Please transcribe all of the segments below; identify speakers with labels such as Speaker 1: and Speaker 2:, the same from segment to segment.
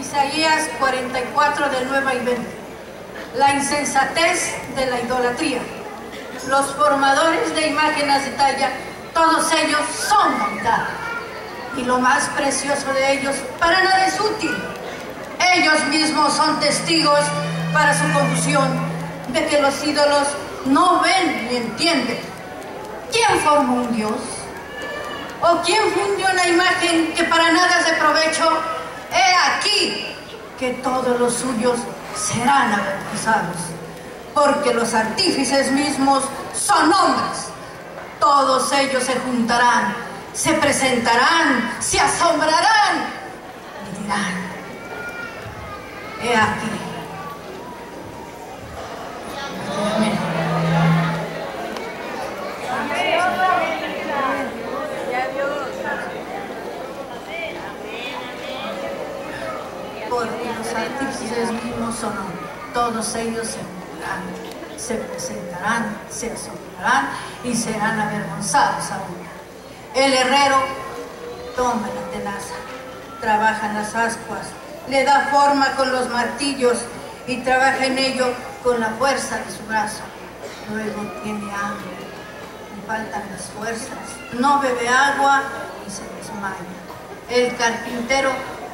Speaker 1: Isaías 44 del 9 y 20. La insensatez de la idolatría. Los formadores de imágenes de talla, todos ellos son maldad. Y lo más precioso de ellos, para nada es útil. Ellos mismos son testigos para su confusión de que los ídolos no ven ni entienden. ¿Quién formó un Dios? ¿O quién fundió una imagen que para nada es de provecho? He aquí que todos los suyos serán avergonzados, porque los artífices mismos son hombres. Todos ellos se juntarán, se presentarán, se asombrarán y dirán, he aquí. Porque los artífices mismos son. Todos ellos se juntarán, se presentarán, se asombrarán y serán avergonzados aún. El herrero toma la tenaza, trabaja en las ascuas, le da forma con los martillos y trabaja en ello con la fuerza de su brazo. Luego tiene hambre, le faltan las fuerzas, no bebe agua y se desmaya. El carpintero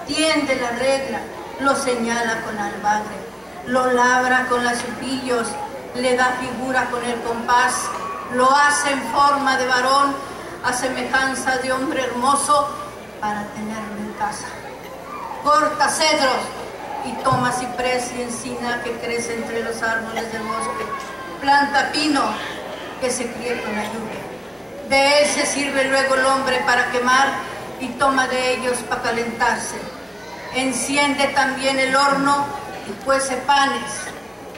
Speaker 1: tiende la regla, lo señala con albagre, lo labra con las cepillos, le da figura con el compás, lo hace en forma de varón, a semejanza de hombre hermoso, para tenerlo en casa. Corta cedros y toma ciprés y encina que crece entre los árboles del bosque. Planta pino que se cría con la lluvia. De él se sirve luego el hombre para quemar y toma de ellos para calentarse. Enciende también el horno y cuece panes.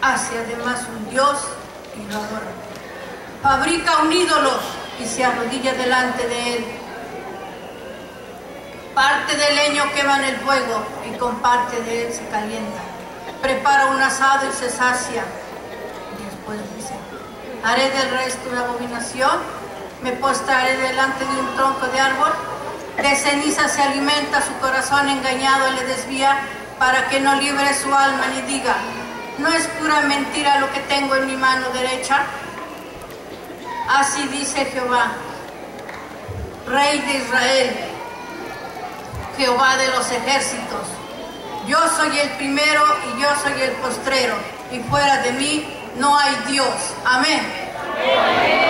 Speaker 1: Hace además un dios y lo adora. Fabrica un ídolo y se arrodilla delante de él. Parte del leño quema en el fuego y con parte de él se calienta. Prepara un asado y se sacia. Y después dice, haré del resto una abominación, me postraré delante de un tronco de árbol, de ceniza se alimenta, su corazón engañado le desvía para que no libre su alma ni diga, no es pura mentira lo que tengo en mi mano derecha. Así dice Jehová, Rey de Israel, Jehová de los ejércitos. Yo soy el primero y yo soy el postrero, y fuera de mí no hay Dios. Amén. Amén.